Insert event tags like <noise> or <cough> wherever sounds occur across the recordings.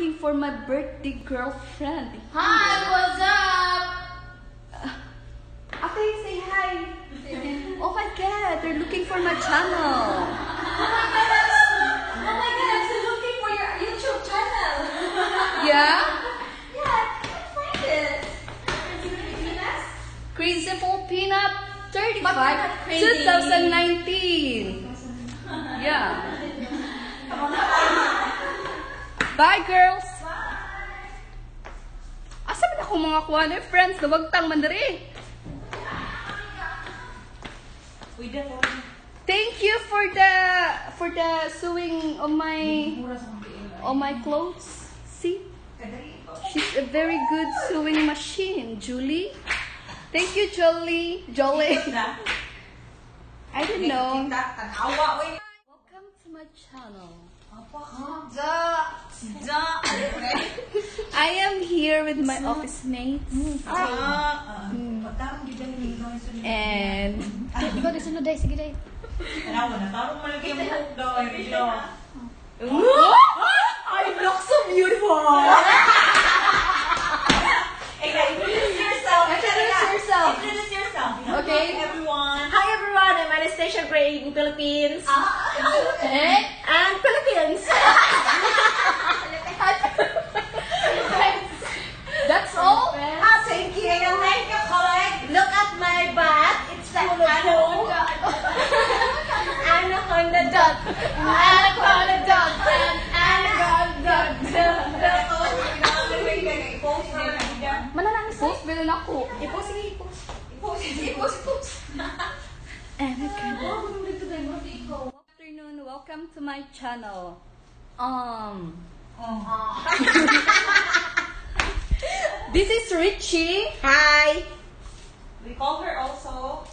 looking for my birthday girlfriend. Hi, what's up? Uh, okay, say hi. <laughs> Oh my god, they're looking for my channel. Oh my gosh! Oh my god, I'm still looking for your YouTube channel. <laughs> Yeah? yeah, I can't find it. Crazy for Peanut 35 But you're not crazy. 2019. Yeah. Bye, girls. Asa man ako mga kuha ni friends? Nawagtang man diri. Thank you for the for the sewing on my on my clothes. See? She's a very good sewing machine, Julie. Thank you, Jolie. Jolie. <laughs> I don't know. Welcome to my channel. I am here with my office mates. And Ikaw, di sunod, day. Sige, day. I look so beautiful. Introduce yourself. Okay. Hi everyone, I'm Anastasia Gray in Philippines. Eh? And Philippines. That's all? ah, thank you. Thank you, colleague. Look at my butt. It's like Anaconda. Anaconda dot. Anaconda dot. Anaconda dot. Mananang post bilin ako. Ipost, sige, ipost. Post, post. Good afternoon. Welcome to my channel. Um. <laughs> this is Richie. Hi. We call her also.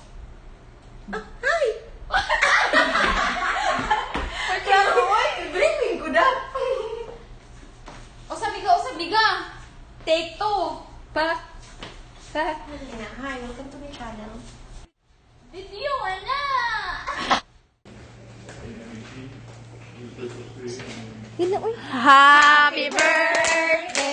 Ah, hi. <laughs> Briefing ko na. o sabi ka, o sabi ka. Take two. Pa. Pa. Hi, welcome to my channel. Video <laughs> na! Happy birthday.